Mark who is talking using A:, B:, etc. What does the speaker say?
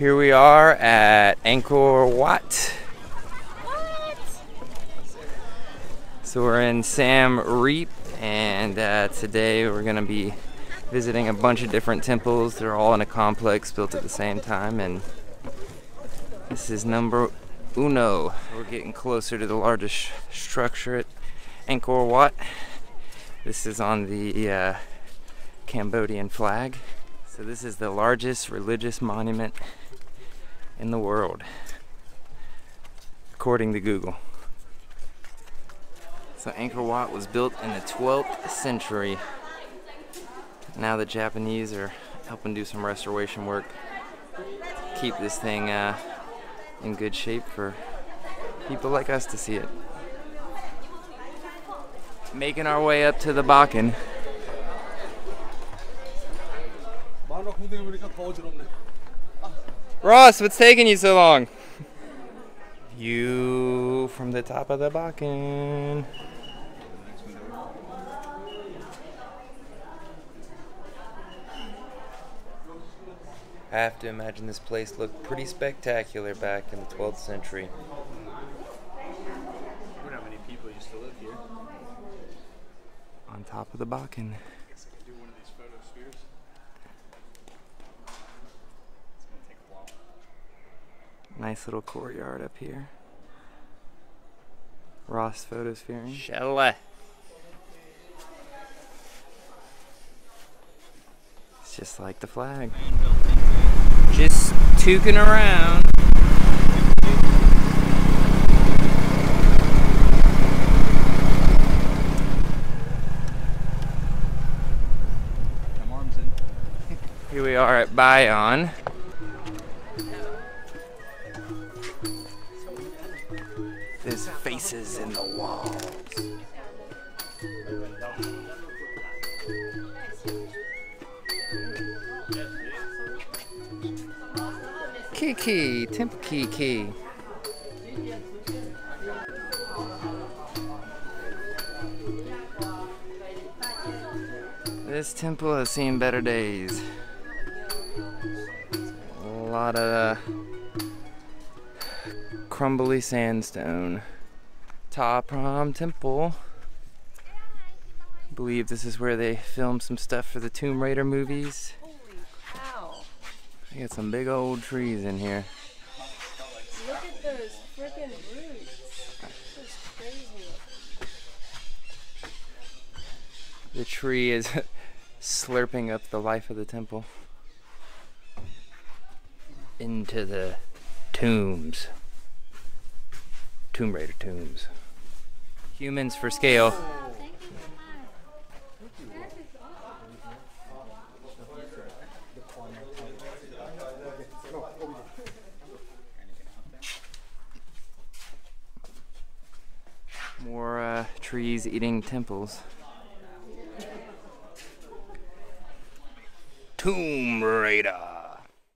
A: Here we are at Angkor Wat. So we're in Siem Reap, and uh, today we're gonna be visiting a bunch of different temples. They're all in a complex built at the same time, and this is number uno. We're getting closer to the largest structure at Angkor Wat. This is on the uh, Cambodian flag. So this is the largest religious monument in the world, according to Google. So Angkor Wat was built in the 12th century. Now the Japanese are helping do some restoration work. Keep this thing uh, in good shape for people like us to see it. Making our way up to the Bakan. Ross, what's taking you so long? View from the top of the Bakan. I have to imagine this place looked pretty spectacular back in the 12th century.
B: wonder how many people used to live here.
A: On top of the Bakan.
B: guess I could do one of these photo spheres. It's gonna take a while.
A: Nice little courtyard up here. Ross photosphere. Shella. It's just like the flag. Just tooking around.
B: My arms in.
A: Here we are at Bayon. Faces in the walls. Kiki, Temple Kiki. This temple has seen better days. A lot of uh, crumbly sandstone. Ta Prohm Temple. I believe this is where they filmed some stuff for the Tomb Raider movies. I got some big old trees in here.
C: Look at those freaking roots. That's crazy.
A: The tree is slurping up the life of the temple into the tombs. Tomb Raider tombs. Humans for scale. More uh, trees eating temples. Tomb Raider.